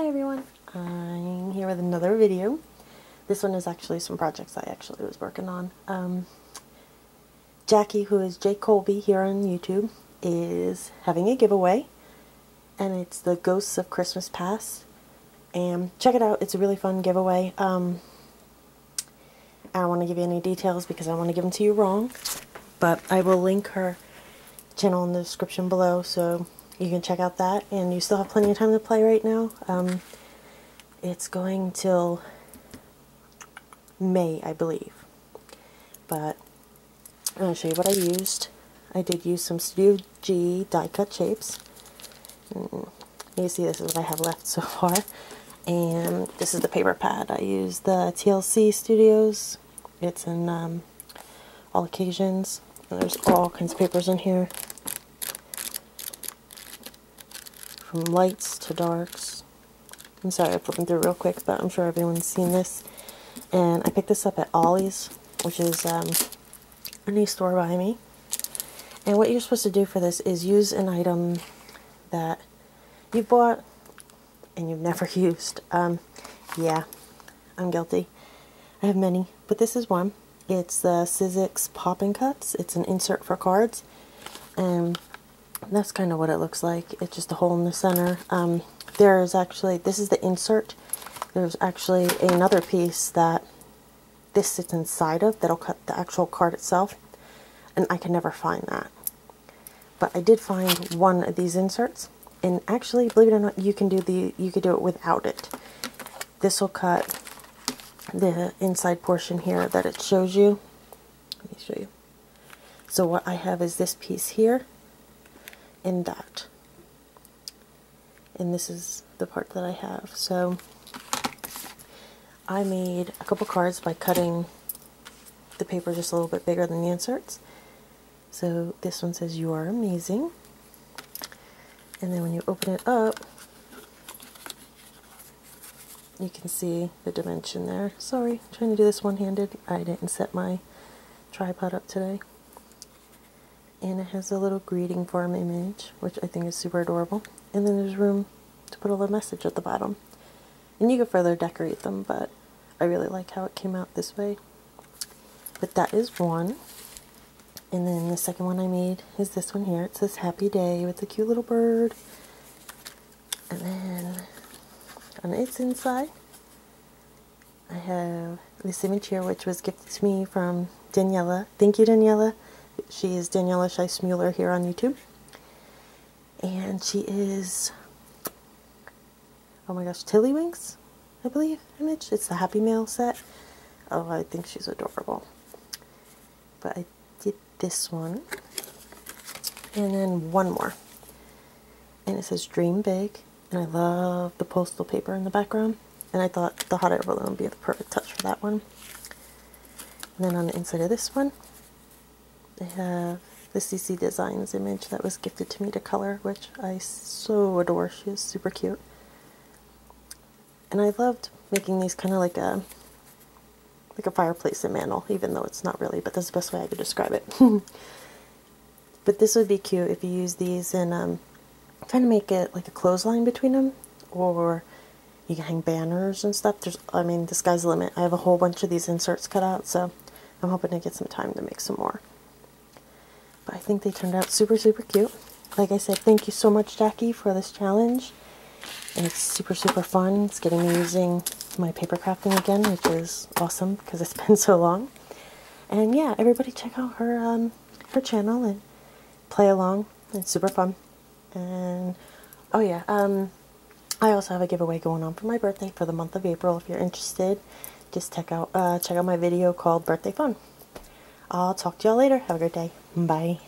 Hi everyone, I'm here with another video. This one is actually some projects I actually was working on. Um, Jackie, who is J Kolbe here on YouTube, is having a giveaway and it's the Ghosts of Crafts Past. And check it out, it's a really fun giveaway. Um, I don't want to give you any details because I want to give them to you wrong, but I will link her channel in the description below so you can check out that and you still have plenty of time to play right now. Um, it's going till May, I believe. But I'm going to show you what I used. I did use some Studio G die cut shapes. Mm, you see this is what I have left so far. And this is the paper pad. I used the TPC Studios. It's in um, all occasions. There's all kinds of papers in here. From lights to darks. I'm sorry, I'm flipping through real quick, but I'm sure everyone's seen this. And I picked this up at Ollie's, which is um, a new store by me. And what you're supposed to do for this is use an item that you've bought and you've never used. Um, yeah, I'm guilty. I have many, but this is one. It's the Sizzix Pop 'n Cuts. It's an insert for cards. And that's kind of what it looks like. It's just a hole in the center. Um, there is actually, this is the insert. There's actually another piece that this sits inside of that'll cut the actual card itself. And I can never find that. But I did find one of these inserts. And actually, believe it or not, you can do the you could do it without it. This will cut the inside portion here that it shows you. Let me show you. So what I have is this piece here in that. And this is the part that I have. So I made a couple cards by cutting the paper just a little bit bigger than the inserts. So this one says, you are amazing. And then when you open it up, you can see the dimension there. Sorry, trying to do this one-handed. I didn't set my tripod up today and it has a little Greeting Farm image which I think is super adorable. And then there's room to put a little message at the bottom. And you can further decorate them but I really like how it came out this way. But that is one. And then the second one I made is this one here. It says happy day with a cute little bird. And then on its inside I have this image here which was gifted to me from Daniela. Thank you Daniela she is Daniela Scheissmuller here on YouTube. And she is, oh my gosh, Tiddly Inks, I believe, image. It's the Happy Mail set. Oh, I think she's adorable. But I did this one. And then one more. And it says Dream Big. And I love the postal paper in the background. And I thought the hot air balloon would be the perfect touch for that one. And then on the inside of this one, they have the CC Designs image that was gifted to me to color, which I so adore. She is super cute. And I loved making these kind of like a like a fireplace and mantle, even though it's not really, but that's the best way I could describe it. but this would be cute if you use these and um, kind of make it like a clothesline between them, or you can hang banners and stuff. There's, I mean, the sky's the limit. I have a whole bunch of these inserts cut out, so I'm hoping to get some time to make some more. I think they turned out super, super cute. Like I said, thank you so much, Jackie, for this challenge. And it's super, super fun. It's getting me using my paper crafting again, which is awesome because it's been so long. And yeah, everybody check out her um, her channel and play along. It's super fun. And oh yeah, um, I also have a giveaway going on for my birthday for the month of April. If you're interested, just check out uh, check out my video called Birthday Fun. I'll talk to y'all later. Have a great day. Bye.